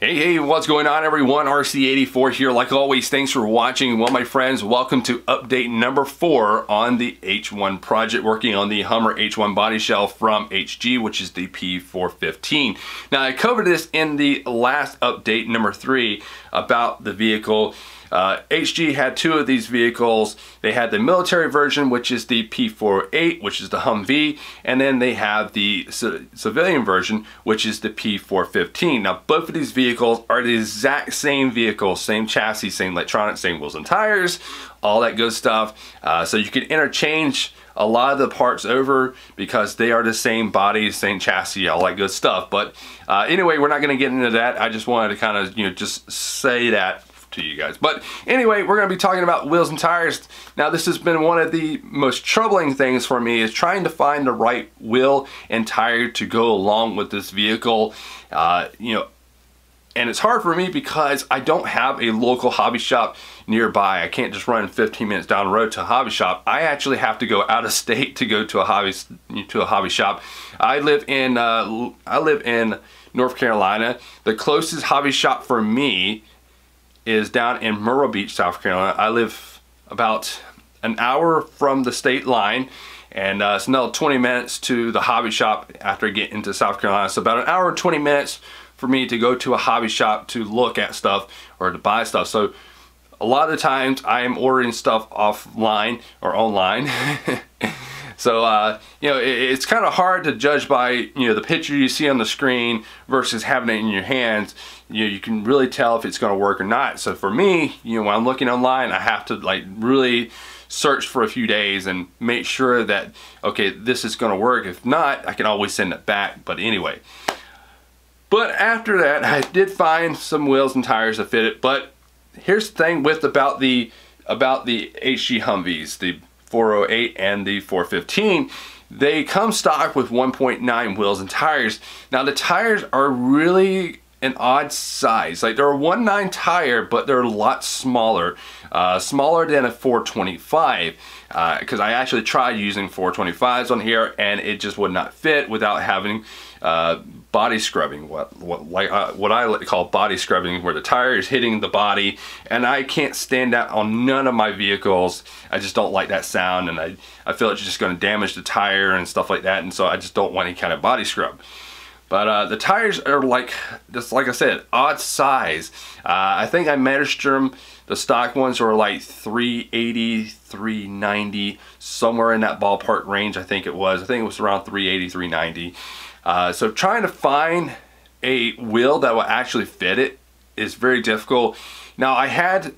Hey, hey, what's going on everyone? RC84 here. Like always, thanks for watching. Well, my friends, welcome to update number four on the H1 project, working on the Hummer H1 body shell from HG, which is the P415. Now, I covered this in the last update, number three, about the vehicle. Uh, HG had two of these vehicles. They had the military version, which is the P408, which is the Humvee, and then they have the civilian version, which is the P415. Now, both of these vehicles are the exact same vehicle, same chassis, same electronics, same wheels and tires, all that good stuff. Uh, so you can interchange a lot of the parts over because they are the same body, same chassis, all that good stuff. But uh, anyway, we're not going to get into that. I just wanted to kind of, you know, just say that to you guys. But anyway, we're going to be talking about wheels and tires. Now, this has been one of the most troubling things for me is trying to find the right wheel and tire to go along with this vehicle. Uh, you know, and it's hard for me because I don't have a local hobby shop nearby. I can't just run 15 minutes down the road to a hobby shop. I actually have to go out of state to go to a hobby to a hobby shop. I live in uh, I live in North Carolina. The closest hobby shop for me is down in Myrtle Beach, South Carolina. I live about an hour from the state line and uh, it's another 20 minutes to the hobby shop after I get into South Carolina. So about an hour and 20 minutes for me to go to a hobby shop to look at stuff or to buy stuff. So a lot of times I am ordering stuff offline or online. so uh, you know it, it's kind of hard to judge by you know the picture you see on the screen versus having it in your hands you know, you can really tell if it's going to work or not. So for me, you know, when I'm looking online, I have to like really search for a few days and make sure that, okay, this is going to work. If not, I can always send it back. But anyway, but after that, I did find some wheels and tires that fit it. But here's the thing with about the, about the HG Humvees, the 408 and the 415, they come stock with 1.9 wheels and tires. Now the tires are really an odd size. Like they're a 1.9 tire, but they're a lot smaller. Uh, smaller than a 425 because uh, I actually tried using 425s on here and it just would not fit without having uh, body scrubbing, what what like uh, what I call body scrubbing, where the tire is hitting the body, and I can't stand that on none of my vehicles. I just don't like that sound, and I I feel it's just going to damage the tire and stuff like that, and so I just don't want any kind of body scrub. But uh, the tires are like, just like I said, odd size. Uh, I think I measured them, the stock ones were like 380, 390, somewhere in that ballpark range I think it was. I think it was around 380, 390. Uh, so trying to find a wheel that will actually fit it is very difficult. Now I had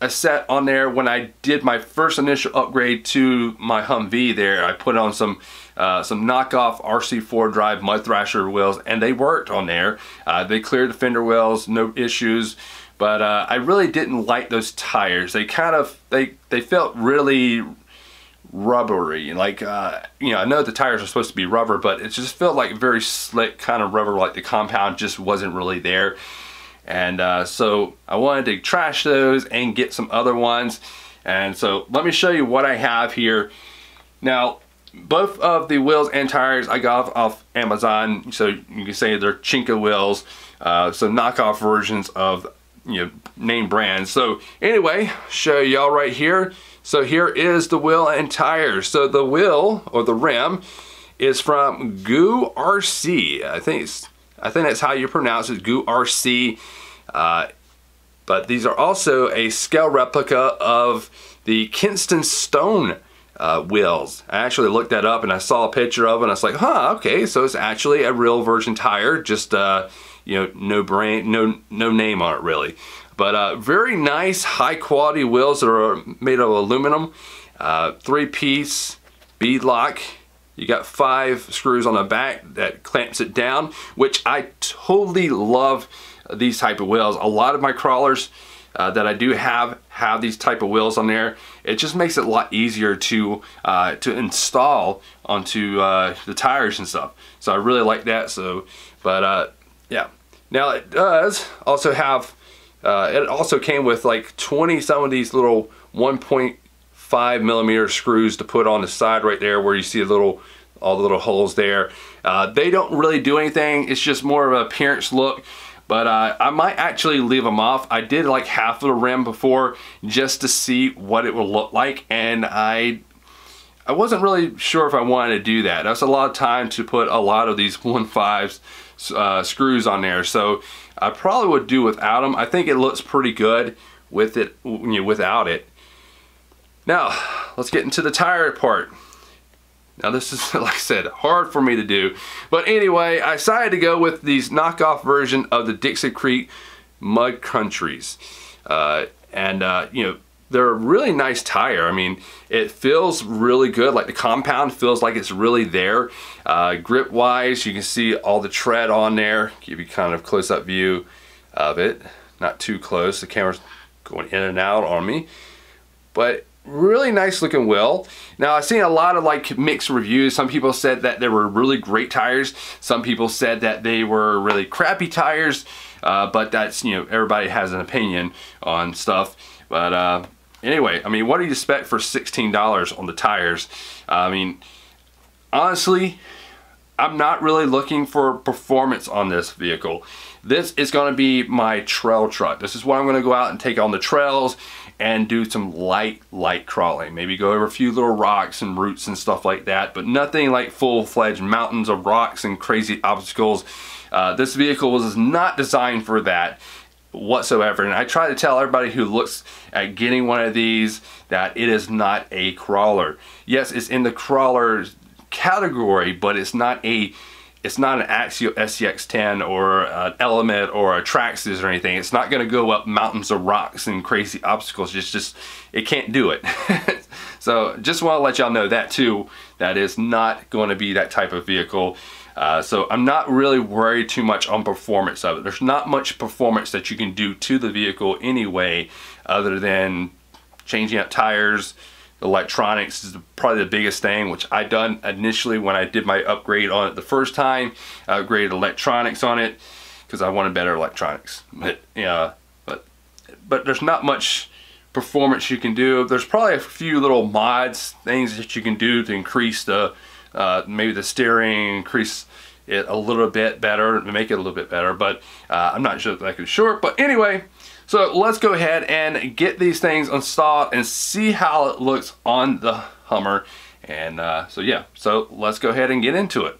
a set on there when I did my first initial upgrade to my Humvee there. I put on some uh, some knockoff RC4 drive mud thrasher wheels and they worked on there. Uh, they cleared the fender wells, no issues. But uh, I really didn't like those tires. They kind of, they, they felt really rubbery. Like, uh, you know, I know the tires are supposed to be rubber, but it just felt like very slick kind of rubber, like the compound just wasn't really there. And uh, so I wanted to trash those and get some other ones. And so let me show you what I have here. Now, both of the wheels and tires I got off, off Amazon. So you can say they're Chinka wheels. Uh, so knockoff versions of you know name brands. So anyway, show y'all right here. So here is the wheel and tires. So the wheel or the rim is from Goo RC. I think it's I think that's how you pronounce it, Goo RC. Uh, but these are also a scale replica of the Kinston Stone uh, wheels. I actually looked that up and I saw a picture of it and I was like, huh, okay, so it's actually a real version tire, just uh, you know, no brand, no no name on it really. But uh, very nice, high quality wheels that are made of aluminum, uh, three piece bead lock you got five screws on the back that clamps it down, which I totally love these type of wheels. A lot of my crawlers uh, that I do have have these type of wheels on there. It just makes it a lot easier to uh, to install onto uh, the tires and stuff. So I really like that. So, but uh, yeah. Now it does also have. Uh, it also came with like 20 some of these little 1.5 five millimeter screws to put on the side right there where you see a little all the little holes there. Uh, they don't really do anything. It's just more of an appearance look. but uh, I might actually leave them off. I did like half of the rim before just to see what it would look like and I I wasn't really sure if I wanted to do that. That's a lot of time to put a lot of these 1.5s uh, screws on there. So I probably would do without them. I think it looks pretty good with it, you know, without it. Now, let's get into the tire part. Now this is, like I said, hard for me to do. But anyway, I decided to go with these knockoff version of the Dick Cepek Mud Countries. Uh, and, uh, you know, they're a really nice tire. I mean, it feels really good. Like the compound feels like it's really there. Uh, grip wise, you can see all the tread on there. Give you kind of close up view of it. Not too close. The camera's going in and out on me. But really nice looking wheel. Now I've seen a lot of like mixed reviews. Some people said that they were really great tires. Some people said that they were really crappy tires. Uh, but that's, you know, everybody has an opinion on stuff. But uh, anyway, I mean, what do you expect for $16 on the tires? I mean, honestly, I'm not really looking for performance on this vehicle. This is going to be my trail truck. This is what I'm going to go out and take on the trails and do some light, light crawling. Maybe go over a few little rocks and roots and stuff like that, but nothing like full-fledged mountains of rocks and crazy obstacles. Uh, this vehicle was not designed for that whatsoever. And I try to tell everybody who looks at getting one of these that it is not a crawler. Yes, it's in the crawler category, but it's not a it's not an Axial SCX10 or an Element or a Traxxas or anything. It's not going to go up mountains of rocks and crazy obstacles. It's just, it can't do it. so just want to let y'all know that too. That is not going to be that type of vehicle. Uh, so I'm not really worried too much on performance of it. There's not much performance that you can do to the vehicle anyway, other than changing out tires, electronics is probably the biggest thing, which I done initially when I did my upgrade on it the first time. I upgraded electronics on it because I wanted better electronics. But yeah, but but there's not much performance you can do. There's probably a few little mods, things that you can do to increase the uh, maybe the steering, increase it a little bit better, make it a little bit better, but uh, I'm not sure that I sure. But anyway, so let's go ahead and get these things installed and see how it looks on the Hummer. And uh, so yeah, so let's go ahead and get into it.